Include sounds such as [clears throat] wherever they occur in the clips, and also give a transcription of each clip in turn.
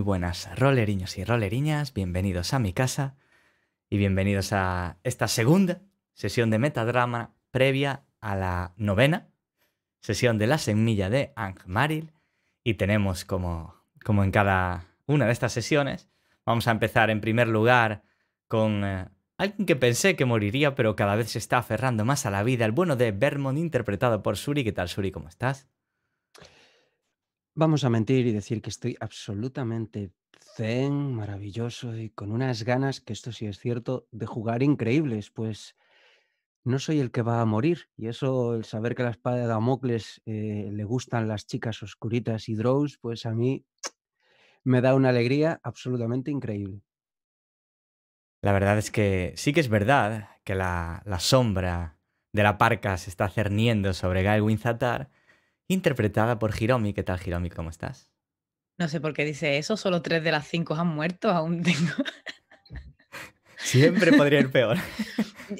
buenas roleriños y roleriñas, bienvenidos a mi casa y bienvenidos a esta segunda sesión de metadrama previa a la novena sesión de la semilla de Angmaril y tenemos como, como en cada una de estas sesiones, vamos a empezar en primer lugar con eh, alguien que pensé que moriría pero cada vez se está aferrando más a la vida, el bueno de Vermont interpretado por Suri. ¿Qué tal Suri? ¿Cómo estás? Vamos a mentir y decir que estoy absolutamente zen, maravilloso y con unas ganas, que esto sí es cierto, de jugar increíbles, pues no soy el que va a morir. Y eso, el saber que la espada de Damocles eh, le gustan las chicas oscuritas y drows, pues a mí me da una alegría absolutamente increíble. La verdad es que sí que es verdad que la, la sombra de la parca se está cerniendo sobre Gael Zatar, interpretada por Hiromi. ¿Qué tal, Hiromi? ¿Cómo estás? No sé por qué dice eso, solo tres de las cinco han muerto, aún tengo. [laughs] Siempre podría ir peor. [laughs]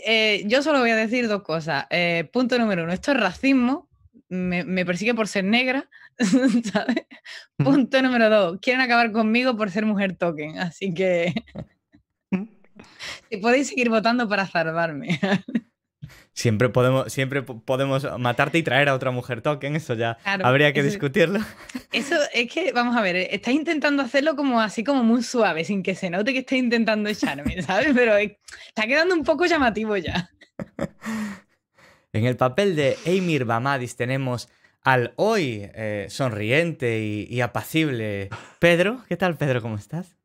Eh, yo solo voy a decir dos cosas. Eh, punto número uno, esto es racismo, me, persigue por ser negra, [laughs] ¿sabes? Punto número dos, quieren acabar conmigo por ser mujer token, así que si podéis seguir votando para salvarme. Siempre podemos, siempre podemos matarte y traer a otra mujer token, eso ya habría que discutirlo. [laughs] Eso es que, vamos a ver, estás intentando hacerlo como así como muy suave, sin que se note que estás intentando echarme, [laughs] ¿sabes? Pero está quedando un poco llamativo ya. [laughs] En el papel de Emir Bamadis tenemos al hoy eh, sonriente y, y apacible Pedro. ¿Qué tal, Pedro? ¿Cómo estás?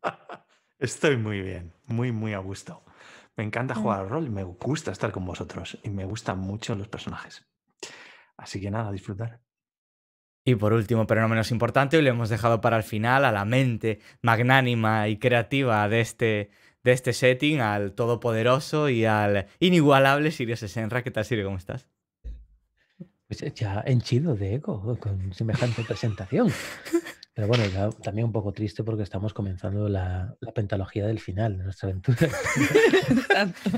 Estoy muy bien, muy, muy a gusto. Me encanta jugar al rol y me gusta estar con vosotros y me gustan mucho los personajes. Así que nada, disfrutar. Y por último, pero no menos importante, hoy le hemos dejado para el final a la mente magnánima y creativa de este, de este setting, al todopoderoso y al inigualable Sirius Senra. ¿Qué tal, Sirio? ¿Cómo estás? Pues ya henchido de eco con semejante presentación. [laughs] Pero bueno, también un poco triste porque estamos comenzando la, pentalogía del final de nuestra aventura. [laughs] Exacto.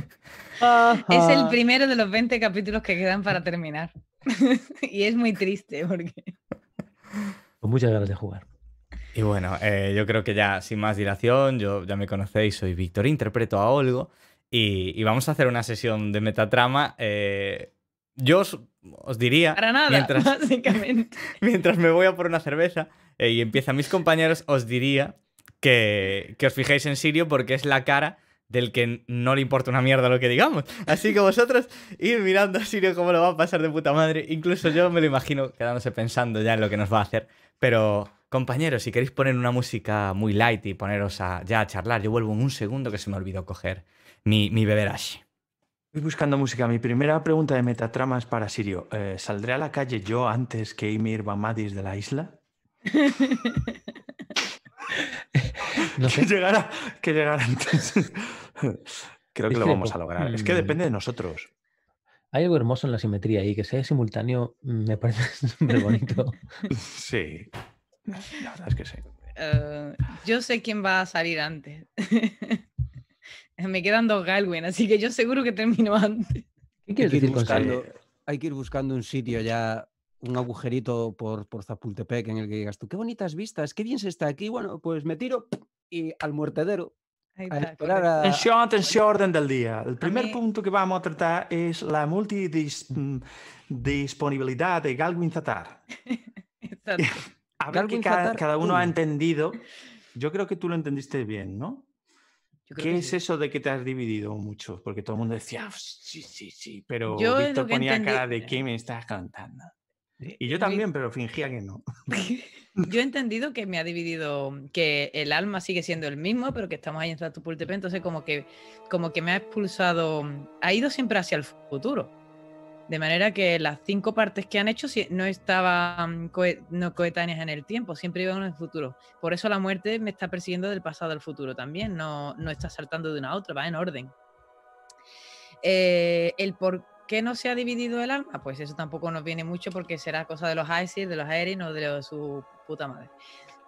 Es el primero de los 20 capítulos que quedan para terminar. [laughs] y es muy triste porque... Con muchas ganas de jugar. Y bueno, eh, yo creo que ya sin más dilación, yo ya me conocéis, soy Víctor, interpreto a Olgo y, vamos a hacer una sesión de metatrama. Eh, yo os, diría... Para nada, mientras, [laughs] básicamente. Mientras me voy a por una cerveza eh, y empiezan mis compañeros, os diría que, os fijéis en Sirio porque es la cara del que no le importa una mierda lo que digamos. Así que vosotros ir mirando a Sirio cómo lo va a pasar de puta madre. Incluso yo me lo imagino quedándose pensando ya en lo que nos va a hacer. Pero, compañeros, si queréis poner una música muy light y poneros ya a charlar, yo vuelvo en un segundo que se me olvidó coger mi, mi beberash. Estoy buscando música. Mi primera pregunta de metatrama es para Sirio. Eh, ¿Saldré a la calle yo antes que Emir Bamadis de la isla? [laughs] no sé. que, llegara, que llegara antes. [laughs] Creo que lo vamos a lograr. Es que depende de nosotros. Hay algo hermoso en la simetría y que sea simultáneo mm, me parece [laughs] súper bonito. sí, la verdad es que sí. Eh, yo sé quién va a salir antes. me quedan dos Galwin, así que yo seguro que termino antes. ¿Qué quieres decir buscando, Hay que ir buscando un sitio ya un agujerito por, por Zapultepec en el que digas tú, qué bonitas vistas, qué bien se está aquí. Bueno, pues me tiro y al muertedero. Atención, atención, orden del día. El primer punto que vamos a tratar es la multidisponibilidad de Galwin Zatar. [laughs] [laughs] a ver que cada, uno ha entendido. [laughs] Yo creo que tú lo entendiste bien, ¿no? ¿Qué es eso de que te has dividido mucho? Porque todo el mundo decía, sí, sí, sí, pero Víctor ponía cara de qué me estás cantando. Y yo también, pero fingía que no. [laughs] Yo he entendido que me ha dividido, que el alma sigue siendo el mismo, pero que estamos ahí en Zatupultepe, entonces como que, como que me ha expulsado, ha ido siempre hacia el futuro. De manera que las cinco partes que han hecho no estaban no coetáneas en el tiempo, siempre iban en el futuro. Por eso la muerte me está persiguiendo del pasado al futuro también, no, no está saltando de una a otra, va en orden. Eh, el por qué no se ha dividido el alma? Pues eso tampoco nos viene mucho porque será cosa de los Aesir, de los Aerin o de su puta madre.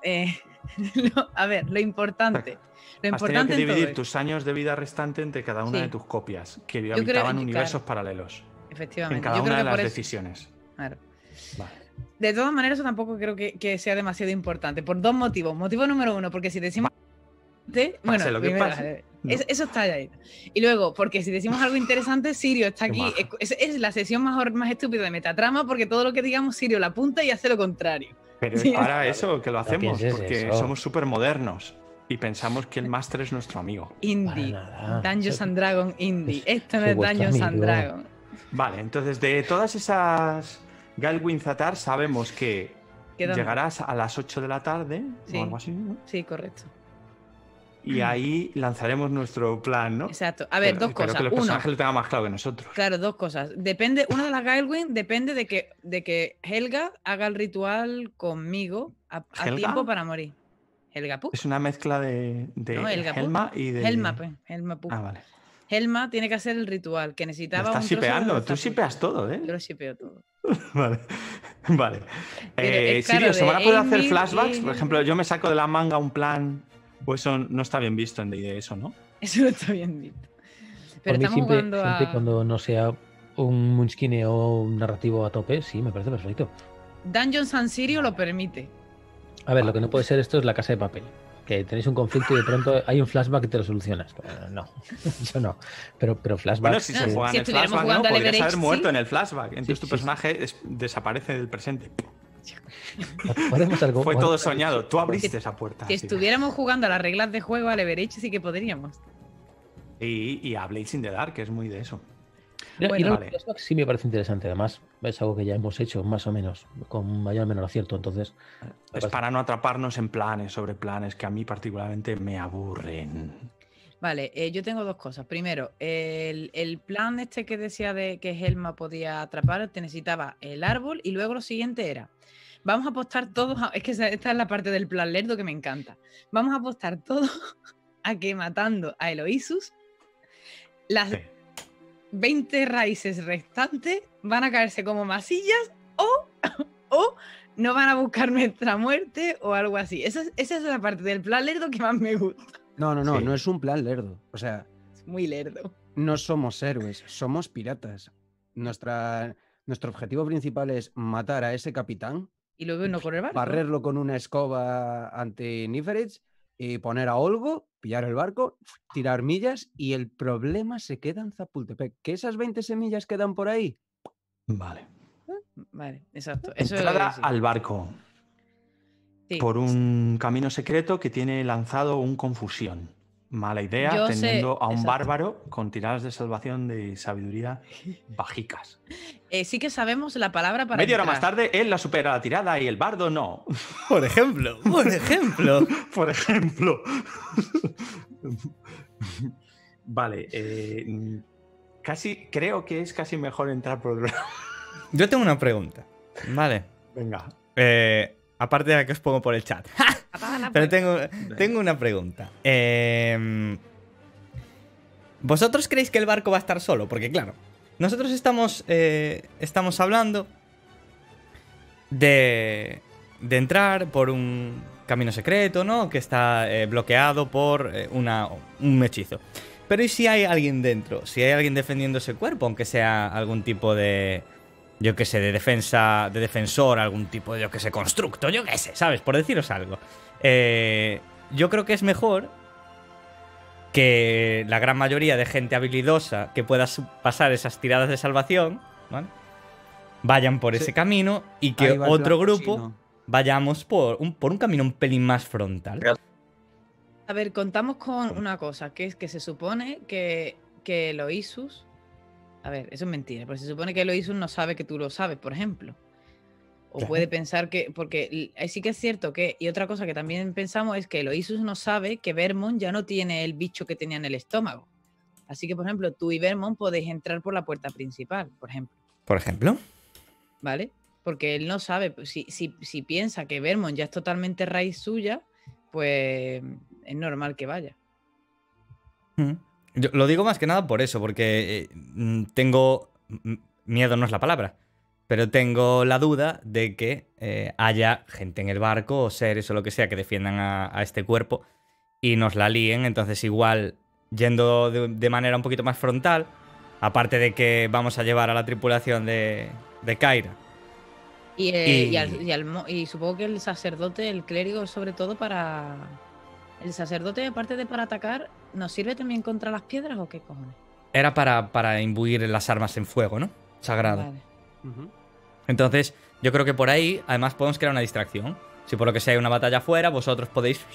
Eh, [laughs] a ver, lo importante. Lo importante que dividir tus años de vida restante entre cada una de tus copias, que habitaban universos paralelos. Efectivamente. En cada una de las decisiones. Claro. De todas maneras, eso tampoco creo que, sea demasiado importante, por dos motivos. Motivo número uno, porque si decimos... Bueno, lo que eso está ahí. Y luego, porque si decimos algo interesante, Sirio está aquí. Es, la sesión más, más estúpida de Metatrama porque todo lo que digamos, Sirio la apunta y hace lo contrario. Pero es para eso que lo hacemos, porque somos súper modernos y pensamos que el máster es nuestro amigo. Indie. Dungeons and Dragon Indie. Esto no es Dungeons and Dragon. Vale, entonces de todas esas Galwin Zatar sabemos que llegarás a las 8 de la tarde o algo así, ¿no? Sí, correcto. Y ahí lanzaremos nuestro plan, ¿no? Exacto. A ver, dos cosas. que los personajes lo tengan más claro que nosotros. Claro, dos cosas. Depende, una de las Galwin depende de que, de que Helga haga el ritual conmigo a, tiempo para morir. Helga Puck. Es una mezcla de, de Helma y de. Helma, pues. Helma Puck. Ah, vale. Helma tiene que hacer el ritual, que necesitaba. estás shipeando, tú shipeas todo, ¿eh? Yo lo shipeo todo. [laughs] vale. Vale. Eh, Sirio, ¿se van a poder hacer flashbacks? Por ejemplo, yo me saco de la manga un plan. Pues eso no está bien visto en D&D, eso, ¿no? Eso no está bien visto. Pero estamos siempre, jugando cuando no sea un Munchkine o un narrativo a tope, sí, me parece perfecto. Dungeon San Sirio lo permite. A ver, lo que no puede ser esto es la casa de papel que tenéis un conflicto y de pronto hay un flashback y te lo solucionas. no, [laughs] yo no. Pero, pero flashback. Bueno, si se juega en el flashback, no, podrías haber muerto en el flashback. Entonces tu personaje desaparece del presente. [laughs] algo, Fue todo soñado. Tú abriste esa puerta. Si estuviéramos jugando a las reglas de juego a Leverage, sí que podríamos. Y, y a Blades in the Dark, que es muy de eso bueno, sí me parece interesante. Además, es algo que ya hemos hecho más o menos, con mayor o menor acierto. Entonces, es para no atraparnos en planes sobre planes que a mí particularmente me aburren. Vale, eh, yo tengo dos cosas. Primero, el, plan este que decía de que Helma podía atrapar, te necesitaba el árbol y luego lo siguiente era, vamos a apostar todos, [laughs] es que esta es la parte del plan lerdo que me encanta, vamos a apostar todos [laughs] a que matando a Eloisus, las, 20 raíces restantes van a caerse como masillas o, [laughs] o no van a buscar nuestra muerte o algo así. Esa, esa es la parte del plan lerdo que más me gusta. No, no, no, no es un plan lerdo. O sea, es muy lerdo. No somos héroes, somos piratas. Nuestra, nuestro objetivo principal es matar a ese capitán. Y luego no correr barco. Barrerlo con una escoba ante Niferich y poner a Olgo, pillar el barco, tirar millas y el problema se queda en Zapultepec. ¿Que esas 20 semillas quedan por ahí? Vale. Vale, exacto. Entrada al barco. Por un camino secreto que tiene lanzado un confusión. Mala idea, teniendo a un bárbaro con tiradas de salvación de sabiduría [laughs] bajicas. Eh, sí que sabemos la palabra para. Media hora más tarde, él la supera la tirada y el bardo no. [laughs] Por ejemplo, por ejemplo. [laughs] por ejemplo. vale, eh, casi creo que es casi mejor entrar por. Yo tengo una pregunta. Vale. Venga. Eh, aparte de la que os pongo por el chat. [laughs] Pero tengo, tengo una pregunta. Em, ¿Vosotros creéis que el barco va a estar solo? Porque claro, nosotros estamos, eh, estamos hablando de, de entrar por un camino secreto, ¿no? Que está eh, bloqueado por eh, una, un hechizo. Pero ¿y si hay alguien dentro? Si hay alguien defendiendo ese cuerpo, aunque sea algún tipo de, yo qué sé, de defensa, de defensor, algún tipo de, yo qué sé, constructo, yo qué sé, ¿sabes? Por deciros algo. Eh, yo creo que es mejor que la gran mayoría de gente habilidosa que pueda pasar esas tiradas de salvación, ¿vale? Vayan por ese camino y que otro grupo vayamos por un, por un camino un pelín más frontal. A ver, contamos con una cosa, que es que se supone que, que Loisus a ver, eso es mentira, porque se supone que Eloisus no sabe que tú lo sabes, por ejemplo. O puede pensar que, porque sí que es cierto que, y otra cosa que también pensamos es que Eloisus no sabe que Vermont ya no tiene el bicho que tenía en el estómago. Así que, por ejemplo, tú y Vermont podéis entrar por la puerta principal, por ejemplo. ¿Por ejemplo? ¿Vale? Porque él no sabe, pues, si, si, piensa que Vermont ya es totalmente raíz suya, pues es normal que vaya. Mm lo digo más que nada por eso, porque eh, mm, tengo. Miedo no es la palabra, pero tengo la duda de que eh, haya gente en el barco o seres o lo que sea que defiendan a, este cuerpo y nos la líen. Entonces, igual, yendo de, manera un poquito más frontal, aparte de que vamos a llevar a la tripulación de, de Kaira Eh, y, supongo que el sacerdote, el clérigo, sobre todo para. El sacerdote, aparte de para atacar, ¿nos sirve también contra las piedras o qué cojones? Era para, para imbuir las armas en fuego, ¿no? Sagrado. Entonces, yo creo que por ahí, además, podemos crear una distracción. Si por lo que sea hay una batalla afuera, vosotros podéis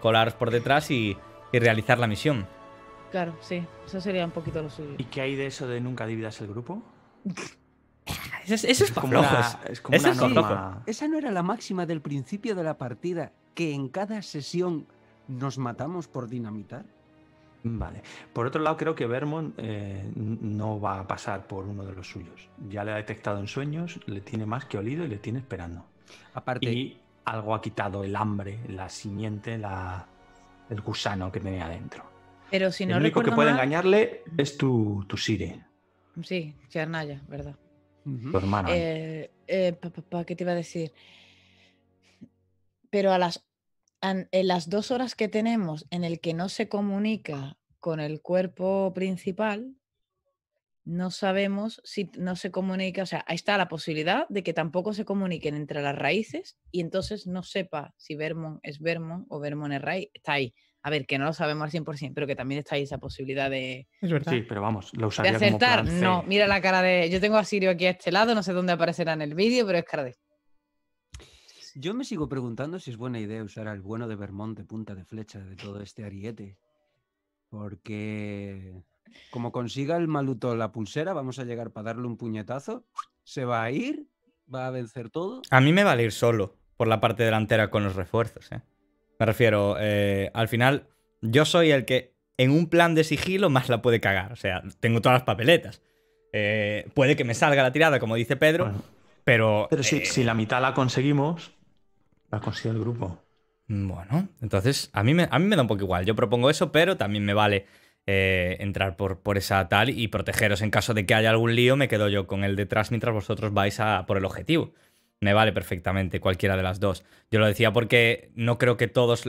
colaros por detrás y, realizar la misión. Claro, sí, eso sería un poquito lo suyo. ¿Y qué hay de eso de nunca dividas el grupo? [laughs] Eso, es, como una, es como una norma. Esa no era la máxima del principio de la partida, que en cada sesión nos matamos por dinamitar. Vale. Por otro lado, creo que Vermont eh, no va a pasar por uno de los suyos. Ya le ha detectado en sueños, le tiene más que olido y le tiene esperando. Aparte. Y algo ha quitado el hambre, la simiente, la, el gusano que tenía adentro. Pero si no el único que puede engañarle es tu, tu Sire. Sí, Chernaya, ¿verdad? Tu hermano. Eh, eh ¿Qué te iba a decir? Pero a las en las dos horas que tenemos en el que no se comunica con el cuerpo principal, no sabemos si no se comunica, o sea, ahí está la posibilidad de que tampoco se comuniquen entre las raíces y entonces no sepa si Vermont es Vermont o Vermont es raíz. Está ahí. A ver, que no lo sabemos al 100%, pero que también está ahí esa posibilidad de... Es verdad. Sí, pero vamos, lo usaría de acertar. no, mira la cara de... Yo tengo a Sirio aquí a este lado, no sé dónde aparecerá en el vídeo, pero es cara de... Yo me sigo preguntando si es buena idea usar al bueno de Vermont de punta de flecha de todo este ariete. Porque como consiga el maluto la pulsera, vamos a llegar para darle un puñetazo. Se va a ir, va a vencer todo. A mí me va a ir solo por la parte delantera con los refuerzos. ¿eh? Me refiero, eh, al final, yo soy el que en un plan de sigilo más la puede cagar. O sea, tengo todas las papeletas. Eh, puede que me salga la tirada, como dice Pedro, pero. Pero si, si, la mitad la conseguimos, ha conseguido el grupo. Bueno, entonces a mí, me, a mí me da un poco igual. Yo propongo eso, pero también me vale eh, entrar por, por, esa tal y protegeros en caso de que haya algún lío. Me quedo yo con el detrás mientras vosotros vais a por el objetivo. Me vale perfectamente cualquiera de las dos. Yo lo decía porque no creo que todos,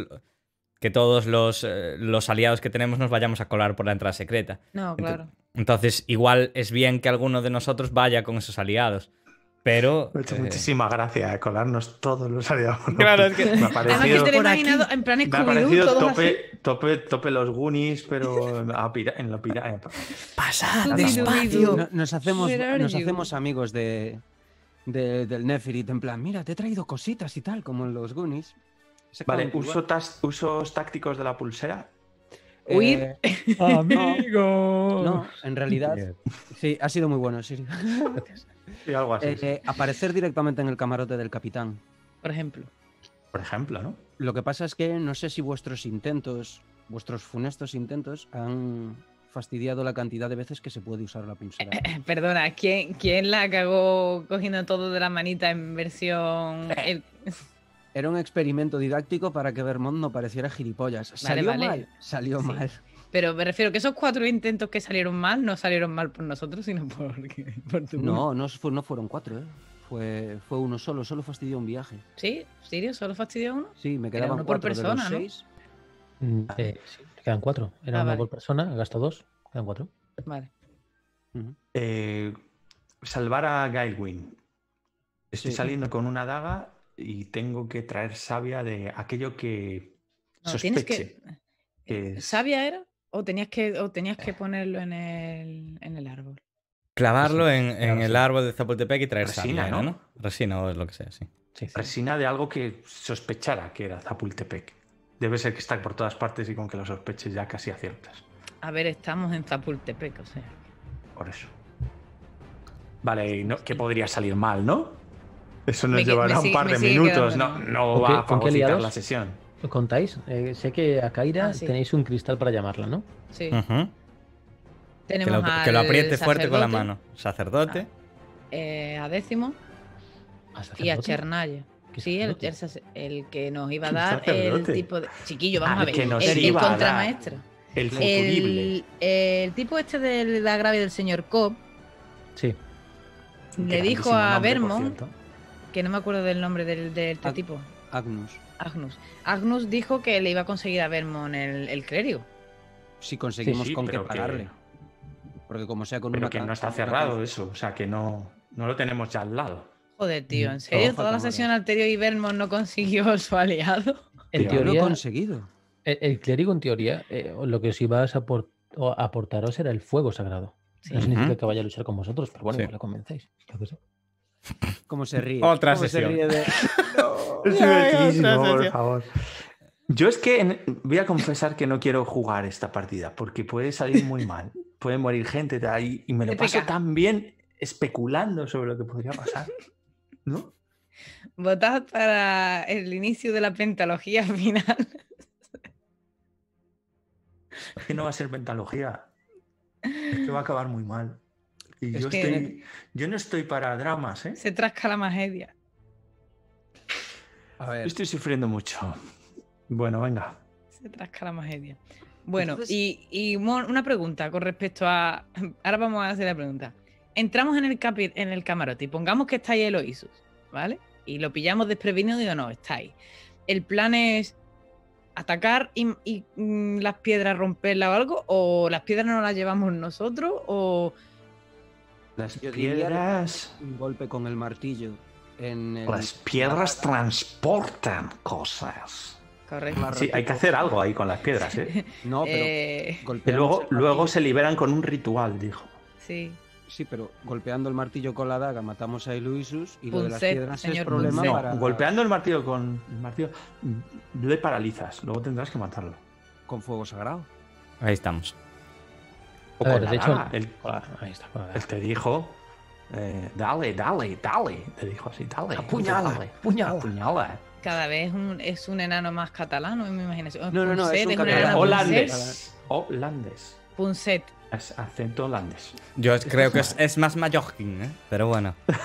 que todos los, eh, los aliados que tenemos nos vayamos a colar por la entrada secreta. No, claro. Entonces, igual es bien que alguno de nosotros vaya con esos aliados. Pero. Me ha hecho eh, muchísima gracia eh, colarnos todos los aliados. [laughs] Claro, es que. Me ha parecido. que te imaginado en plan Me ha parecido tope, tope, tope, los Goonies, pero en la pira. Eh, Pasa, despacio. Nos hacemos, nos hacemos amigos de, de, del Nefirit, en plan, mira, te he traído cositas y tal, como en los Goonies. Vale, uso usos tácticos de la pulsera. Huir. [laughs] Amigo. No, en realidad. Sí, ha sido muy bueno, sí. Gracias. [laughs] Sí, algo así. Eh, aparecer directamente en el camarote del capitán. Por ejemplo. Por ejemplo, ¿no? Lo que pasa es que no sé si vuestros intentos, vuestros funestos intentos, han fastidiado la cantidad de veces que se puede usar la pulsera. [coughs] perdona, ¿quién, ¿quién la cagó cogiendo todo de la manita en versión... Eh. Era un experimento didáctico para que Vermont no pareciera gilipollas. Salió mal, salió mal. Pero me refiero que esos cuatro intentos que salieron mal no salieron mal por nosotros, sino [laughs] por, por tu No, no, no fueron cuatro, ¿eh? Fue, fue uno solo, solo fastidió un viaje. ¿Sí? ¿Sirio? ¿Solo fastidió uno? Sí, me quedaban uno por persona, ¿no? Seis. Mm, eh, sí, quedan cuatro. Era ah, uno por persona, gasto dos, quedan cuatro. Vale. eh, salvar a Gailwin. Estoy saliendo con una daga y tengo que traer savia de aquello que no, sospeche. Que... ¿Sabia era? ¿O tenías que, o tenías que ponerlo en el, en el árbol? Clavarlo en, en el árbol de Zapotepec y traer resina, ¿no? Resina o lo que sea, sí. Resina de algo que sospechara que era Zapultepec. Debe ser que está por todas partes y con que lo sospeches ya casi aciertas. A ver, estamos en Zapultepec, o sea. Por eso. Vale, no, que podría salir mal, ¿no? Eso nos llevará un par de minutos, no, no va a facilitar la sesión contáis? Eh, sé que a Kaira ah, tenéis un cristal para llamarla, ¿no? Sí. que, lo, apriete fuerte con la mano. Sacerdote. Eh, a décimo. y a Chernaya. Sí, el, el, que nos iba a dar el tipo de. Chiquillo, vamos ah, a ver. el, contramaestre. El fusible. El, tipo este de la agravio del señor Cobb. Sí. Le dijo a Vermont, que no me acuerdo del nombre del, del tipo. Agnus. Agnus. Agnus dijo que le iba a conseguir a Vermont el, el clérigo. Si conseguimos con qué pagarle. Porque como sea con pero una que no está cerrado eso, o sea que no, no lo tenemos ya al lado. Joder, tío, ¿en serio? Toda la sesión anterior y Vermont no consiguió su aliado. [laughs] En teoría, lo conseguido. El, clérigo, en teoría, eh, lo que os iba a aportaros era el fuego sagrado. No significa que vaya a luchar con vosotros, pero bueno, lo convencéis. ¿Cómo se ríe? Otra ¿Cómo sesión. Se ríe de... [laughs] no, [laughs] por favor. Yo es que voy a confesar que no quiero jugar esta partida porque puede salir muy [laughs] mal. Puede morir gente de ahí y me lo paso tan bien especulando sobre lo que podría pasar. ¿No? Votad para el inicio de la pentalogía final. Es que no va a ser pentalogía. Es que va a acabar muy mal. Y yo, estoy, yo no estoy para dramas, ¿eh? Se trasca la magedia. A ver. Estoy sufriendo mucho. Bueno, venga. Se trasca la magedia. Bueno, y, una pregunta con respecto a. Ahora vamos a hacer la pregunta. Entramos en el, capi... en el camarote y pongamos que está ahí Eloisus, ¿vale? Y lo pillamos desprevenido y no, está ahí. El plan es atacar y, mm, las piedras romperla o algo, o las piedras no las llevamos nosotros, o las piedras. Un golpe con el martillo. En Las piedras transportan cosas. Correcto. Sí, hay que hacer algo ahí con las piedras, ¿eh? [laughs] no, pero. Eh, luego, luego se liberan con un ritual, dijo. Sí. Sí, pero golpeando el martillo con la daga matamos a Eluisus y lo de las piedras es problema para... golpeando el martillo con el martillo le paralizas, luego tendrás que matarlo. Con fuego sagrado. Ahí estamos. O con de hecho, él, ahí está, él te dijo, eh, dale, dale, dale. Te dijo así, dale. Apuñala, apuñala. apuñala. Cada vez un, es un enano más catalán, me imagino. No, no, no, es un, es un enano holandés. Holandés. Punset. Es acento holandés. Yo creo que es, es más mallorquín, ¿eh? pero bueno. [laughs]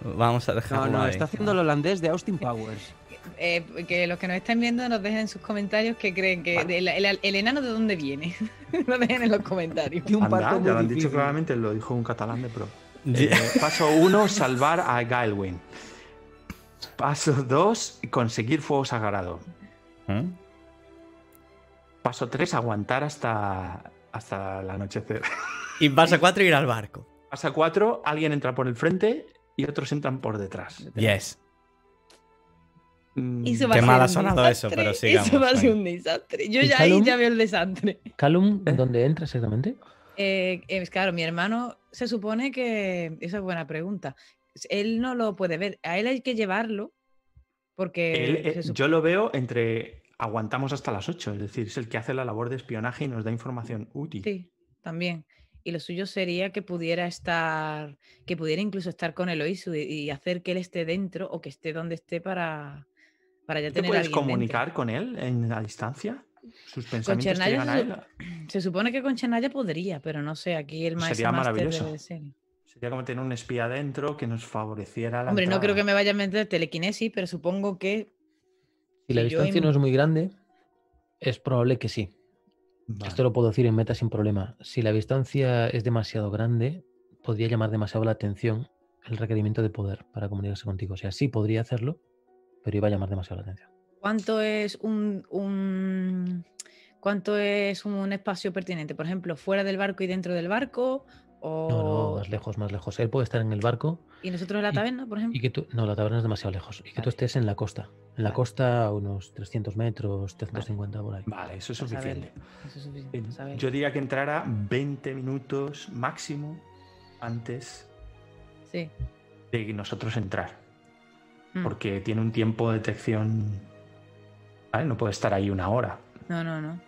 Vamos a dejarlo No, no, ahí. está haciendo el holandés de Austin Powers. Eh, que los que nos estén viendo nos dejen en sus comentarios que creen que el, enano de dónde viene. [laughs] nos dejen en los comentarios. Anda, ya lo han dicho claramente, lo dijo un catalán de pro. [laughs] Eh, paso uno, salvar a Gaelwyn. Paso dos, conseguir fuego sagrado. ¿Mm? Paso tres, aguantar hasta, hasta el anochecer. Y paso cuatro, ir al barco. Paso cuatro, alguien entra por el frente y otros entran por detrás. Yes. Mm, Qué mal ha sonado eso, pero sigamos. Eso va a ser un desastre. Yo ya ahí ya veo el desastre. ¿Calum dónde entra exactamente? Eh, claro, mi hermano se supone que. Esa es buena pregunta. Él no lo puede ver. A él hay que llevarlo. Porque. Eh, yo lo veo entre. Aguantamos hasta las 8. Es decir, es el que hace la labor de espionaje y nos da información útil. Sí, también. Y lo suyo sería que pudiera estar. Que pudiera incluso estar con Eloisu y, y hacer que él esté dentro o que esté donde esté para para ya ¿Te puedes comunicar con él en la distancia? ¿Sus pensamientos llegan a él? Se supone que con Chenaya podría, pero no sé, aquí el maestro Sería maravilloso. Sería como tener un espía dentro que nos favoreciera la Hombre, no creo que me vaya a meter telequinesis, pero supongo que... Si la distancia no es muy grande, es probable que sí. Esto lo puedo decir en meta sin problema. Si la distancia es demasiado grande, podría llamar demasiado la atención el requerimiento de poder para comunicarse contigo. O sea, sí podría hacerlo, pero iba a llamar demasiado la atención. ¿Cuánto es un, cuánto es un espacio pertinente? Por ejemplo, fuera del barco y dentro del barco. O... No, no, más lejos, más lejos. Él puede estar en el barco. ¿Y nosotros en la taberna, por ejemplo? Y que tú, no, la taberna es demasiado lejos. Y que tú estés en la costa. En la costa, unos 300 metros, 350 por ahí. Vale, eso es suficiente. Eso es suficiente. Yo diría que entrara 20 minutos máximo antes sí. de nosotros entrar. Mm. porque tiene un tiempo de detección. No puede estar ahí una hora. No, no, no.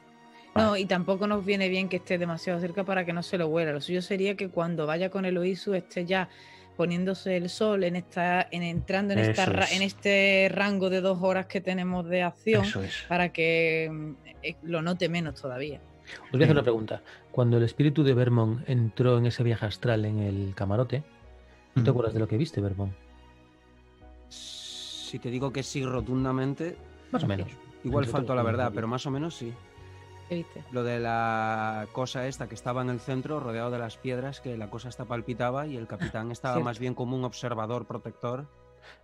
No, y tampoco nos viene bien que esté demasiado cerca para que no se lo huela. Lo suyo sería que cuando vaya con el Oisu esté ya poniéndose el sol en esta, en, entrando en, esta, en este rango de dos horas que tenemos de acción para que mm, eh, lo note menos todavía. Os voy a hacer una pregunta. Cuando el espíritu de Vermont entró en ese viaje astral en el camarote, ¿no te acuerdas de lo que viste, Vermont? Si te digo que sí rotundamente, más o menos. Igual faltó la verdad, pero más o menos sí. ¿Qué viste? Lo de la cosa esta que estaba en el centro, rodeado de las piedras, que la cosa esta palpitaba y el capitán estaba más bien como un observador protector.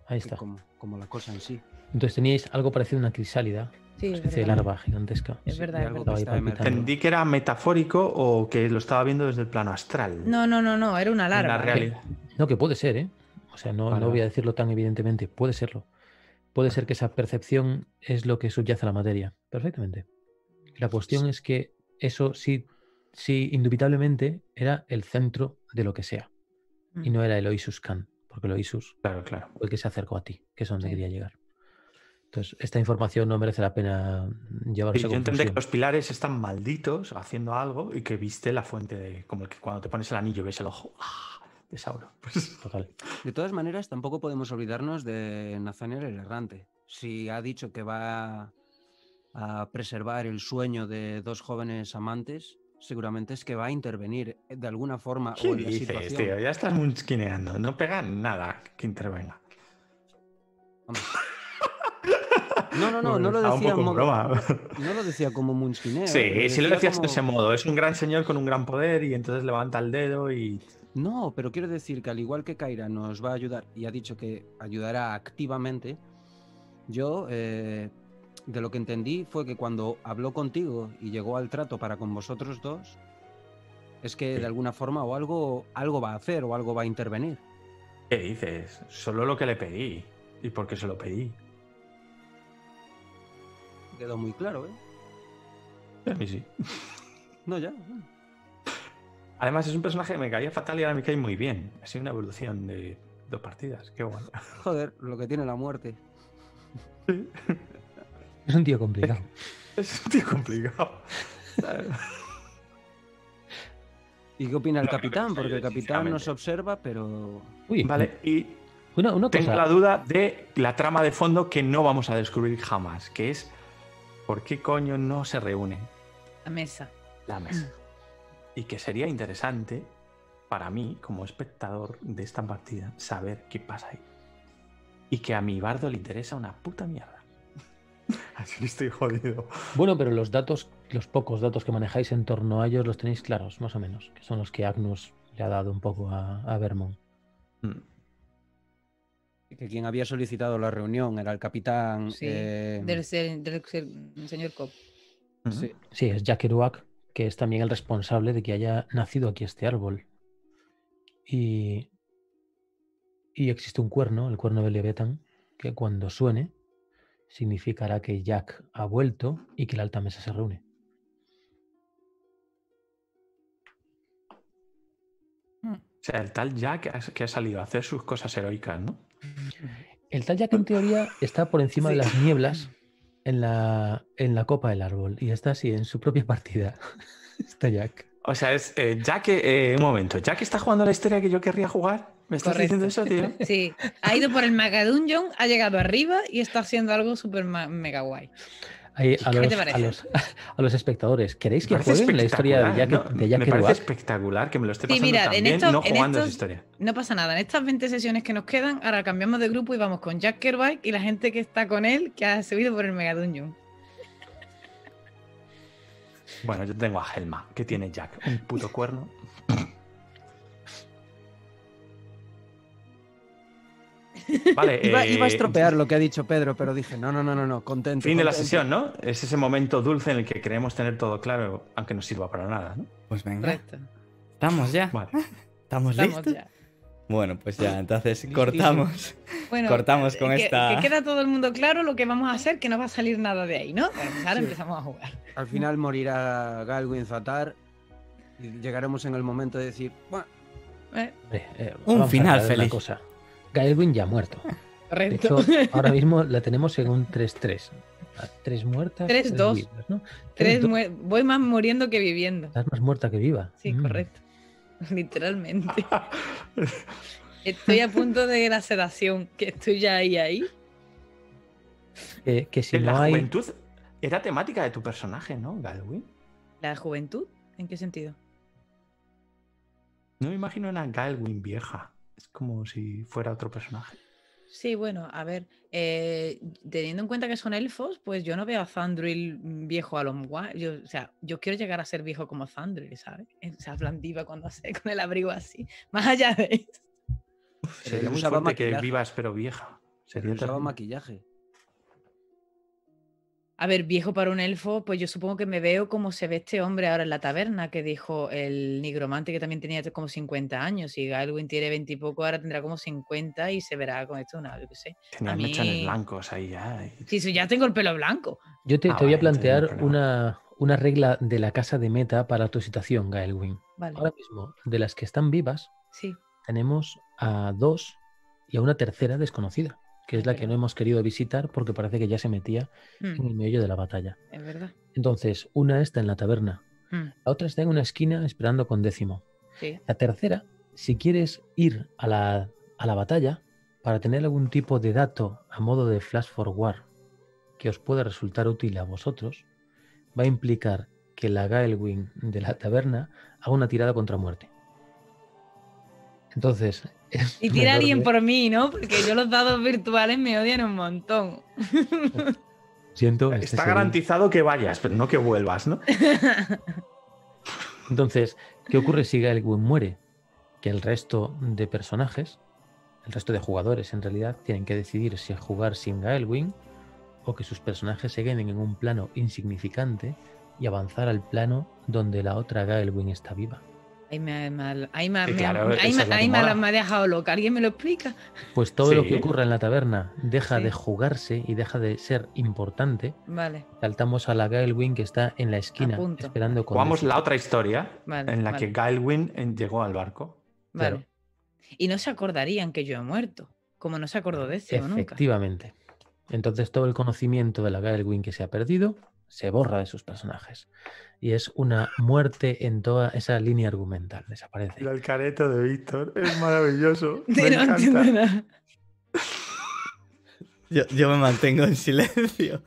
Ahí está. Como, como, la cosa en sí. Entonces teníais algo parecido a una crisálida. Sí, de larva gigantesca. Es verdad. Entendí que era metafórico o que lo estaba viendo desde el plano astral. No, no, no, no, era una larva. La realidad. No, que puede ser, ¿eh? O sea, no, no voy a decirlo tan evidentemente. Puede serlo. Puede ser que esa percepción es lo que subyace a la materia. Perfectamente. La cuestión es que eso sí, sí, indubitablemente era el centro de lo que sea. Y no era el Oisus Khan, porque el Oisus claro, claro. fue el que se acercó a ti, que es donde quería llegar. Entonces, esta información no merece la pena llevarse sí, a Yo entiendo que los pilares están malditos haciendo algo y que viste la fuente de. como que cuando te pones el anillo ves el ojo. ¡ah! [laughs] Pues de todas maneras, tampoco podemos olvidarnos de Nathaniel el Errante. Si ha dicho que va a preservar el sueño de dos jóvenes amantes, seguramente es que va a intervenir de alguna forma o en la situación. Tío? Ya estás munsquineando. No pega nada que intervenga. [laughs] No, no, no, no lo decía, como, [laughs] no lo decía como Munskineo. Sí, sí lo decías de ese modo. Es un gran señor con un gran poder y entonces levanta el dedo y. No, pero quiero decir que al igual que Kaira nos va a ayudar y ha dicho que ayudará activamente, yo eh, de lo que entendí fue que cuando habló contigo y llegó al trato para con vosotros dos, es que de alguna forma o algo, algo va a hacer o algo va a intervenir. ¿Qué dices? Solo lo que le pedí. ¿Y por qué se lo pedí? Quedó muy claro, ¿eh? A mí sí. No, ya. Además, es un personaje que me caía fatal y ahora me cae muy bien. Ha sido una evolución de dos partidas. Qué bueno. [laughs] Joder, lo que tiene la muerte. [laughs] Es un tío complicado. [laughs] Es un tío complicado. ¿Y qué opina el capitán? Porque el capitán nos observa, pero. Uy, vale, y tengo la duda de la trama de fondo que no vamos a descubrir jamás, que es ¿por qué coño no se reúne? La mesa. La mesa. [clears throat] Y que sería interesante para mí, como espectador de esta partida, saber qué pasa ahí. Y que a mi bardo le interesa una puta mierda. [laughs] Así estoy jodido. Bueno, pero los datos, los pocos datos que manejáis en torno a ellos los tenéis claros, más o menos, que son los que Agnus le ha dado un poco a, a Vermont. Mm. Que quien había solicitado la reunión era el capitán. Eh, del, señor Cobb. sí. sí. es Jack Kerouac, que es también el responsable de que haya nacido aquí este árbol. Y, y existe un cuerno, el cuerno de Leviathan, que cuando suene significará que Jack ha vuelto y que la alta mesa se reúne. Hmm. O sea, el tal Jack que ha salido a hacer sus cosas heroicas, ¿no? El tal Jack en teoría está por encima de las nieblas en la, en la copa del árbol y está así en su propia [laughs] partida. está Jack. O sea, es eh, Jack, eh, un momento, Jack está jugando la historia que yo querría jugar. ¿Me estás diciendo eso, tío? [laughs] Sí, ha ido por el Mega Dungeon, ha llegado arriba y está haciendo algo súper mega guay. A, los, [laughs] a, los, espectadores, ¿queréis que jueguen la historia de Jack, no, de Jack Me parece espectacular que me lo esté pasando mira, también, no jugando esa historia. No pasa nada, en estas 20 sesiones que nos quedan, ahora cambiamos de grupo y vamos con Jack Kerouac y la gente que está con él, que ha subido por el Mega Dungeon. Bueno, yo tengo a Helma, que tiene Jack, un puto cuerno. [laughs] Vale, iba, a eh, estropear lo que ha dicho Pedro, pero dije, no, no, no, no, no, contento. Fin de la sesión, ¿no? Es ese momento dulce en el que queremos tener todo claro, aunque no sirva para nada, ¿no? Pues venga. ¿Estamos ya? ¿Estamos, listos? Bueno, pues ya, entonces cortamos. [laughs] Bueno, cortamos con esta. Que queda todo el mundo claro lo que vamos a hacer, que no va a salir nada de ahí, ¿no? Bueno, pues ahora empezamos a jugar. Al final morirá Galwin Zatar y llegaremos en el momento de decir, bueno. Eh, eh, un final feliz. Cosa. Gaelwin ya muerto. De hecho, [laughs] ahora mismo la tenemos en un 3-3. Tres muertas. 3-2. ¿no? Voy más muriendo que viviendo. Estás más muerta que viva. Sí, mm. correcto. [laughs] Literalmente. [laughs] estoy a punto de la sedación, que estoy ya ahí, ahí. que si no la juventud era temática de tu personaje, ¿no, Galwin? ¿La juventud? ¿En qué sentido? No me imagino una Galwin vieja. Es como si fuera otro personaje. Sí, bueno, a ver, eh, teniendo en cuenta que son elfos, pues yo no veo a Thundrill viejo a lo yo, O sea, yo quiero llegar a ser viejo como Thundrill, ¿sabes? O sea, blandiva cuando hace con el abrigo así. [laughs] Más allá de eso. Sería muy fuerte que vivas pero vieja. Sería usaba maquillaje. A ver, viejo para un elfo, pues yo supongo que me veo como se ve este hombre ahora en la taberna que dijo el nigromante que también tenía como 50 años. Y Galwin tiene 20 y poco, ahora tendrá como 50 y se verá con esto una, yo qué sé. Tenía mí... blancos ahí ya. Sí, sí, ya tengo el pelo blanco. Yo te, ah, voy a plantear una, una, regla de la casa de meta para tu situación, Gaelwin. Ahora mismo, de las que están vivas, sí. tenemos a dos y a una tercera desconocida que es la que no hemos querido visitar porque parece que ya se metía en mm. el medio de la batalla. Es verdad. Entonces, una está en la taberna, mm. la otra está en una esquina esperando con décimo. La tercera, si quieres ir a la, a la batalla para tener algún tipo de dato a modo de flash forward que os pueda resultar útil a vosotros, va a implicar que la Gaelwing de la taberna haga una tirada contra muerte. Entonces. [laughs] Y tira alguien por mí, ¿no? Porque yo los dados virtuales me odian un montón. [laughs] Siento. Este Está garantizado que vayas, pero no que vuelvas, ¿no? [laughs] Entonces, ¿qué ocurre si Gaelwyn muere? Que el resto de personajes, el resto de jugadores en realidad, tienen que decidir si jugar sin Gaelwyn o que sus personajes se queden en un plano insignificante y avanzar al plano donde la otra Gaelwyn está viva. Ahí me, ha dejado loca. ¿Alguien me lo explica? Pues todo lo que ocurre en la taberna deja de jugarse y deja de ser importante. Vale. Saltamos a la Gaelwyn que está en la esquina esperando con. Jugamos la otra historia en la que Gaelwyn llegó al barco. Vale. Y no se acordarían que yo he muerto, como no se acordó de ese nunca. Efectivamente. Entonces todo el conocimiento de la Gaelwyn que se ha perdido se borra de sus personajes y es una muerte en toda esa línea argumental. Desaparece. El careto de Víctor es maravilloso. [laughs] Me encanta. Yo, me mantengo en silencio.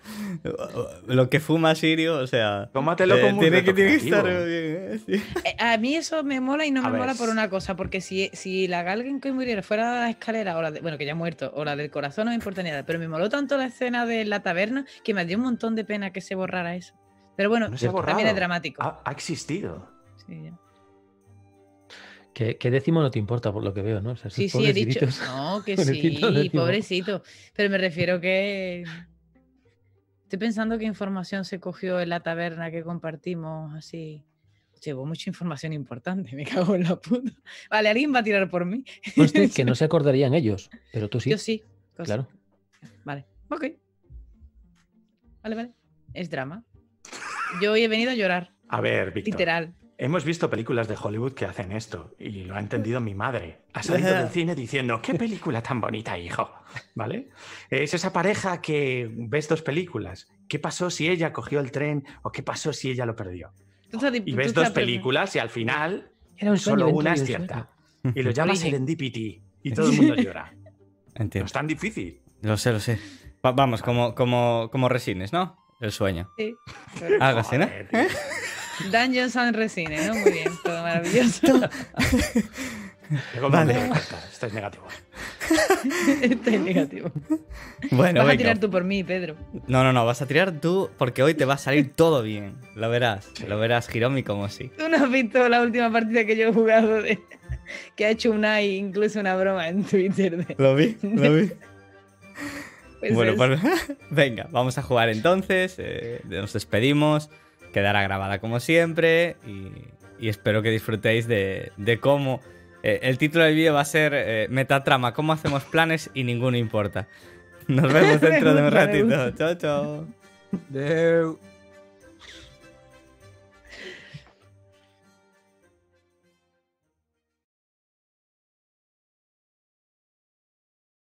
Lo que fuma Sirio, o sea. Tómatelo eh, como tiene, que, tiene que estar bien. Eh, eh, A mí eso me mola y no me mola por una cosa, porque si, si la Galgen que muriera fuera la escalera, o la bueno, que ya ha muerto, o la del corazón, no me importa nada. Pero me moló tanto la escena de la taberna que me dio un montón de pena que se borrara eso. Pero bueno, también es dramático. Ha, existido. Sí, Que, décimo no te importa por lo que veo, ¿no? sí, sí, he dicho. No, [laughs] que sí, pobrecito. Pero me refiero que. Estoy pensando qué información se cogió en la taberna que compartimos así. Llevó mucha información importante, me cago en la puta. Vale, alguien va a tirar por mí. que [laughs] no se acordarían ellos, pero tú sí. Yo sí. Claro. Vale, ok. Vale, vale. Es drama. Yo hoy he venido a llorar. A ver, Víctor. Literal. Hemos visto películas de Hollywood que hacen esto y lo ha entendido mi madre. Ha salido del cine diciendo, qué película tan bonita, hijo. ¿Vale? Es esa pareja que ves dos películas. ¿Qué pasó si ella cogió el tren o qué pasó si ella lo perdió? Y ves dos películas y al final solo una es cierta. Y lo llamas serendipity y todo el [laughs] mundo llora. Entiendo. No es tan difícil. Lo sé, lo sé. vamos, como, como, como resines, ¿no? El sueño. Sí. Hágase, ¿no? [laughs] Dungeons and Resine, ¿no? Muy bien, todo maravilloso. vale. Estáis negativo. Estáis negativo. Bueno, vas a tirar tú por mí, Pedro. No, no, no, vas a tirar tú porque hoy te va a salir todo bien. Lo verás, lo verás, Hiromi, como sí. Tú no has visto la última partida que yo he jugado de... que ha hecho una incluso una broma en Twitter. Lo vi, lo vi. Pues bueno, pues [laughs] venga, vamos a jugar entonces. Eh, nos despedimos. Quedará grabada como siempre. Y, espero que disfrutéis de, cómo. Eh, el título del vídeo va a ser eh, Metatrama: cómo hacemos planes y ninguno importa. Nos vemos [laughs] dentro de un ratito. Chao, chao.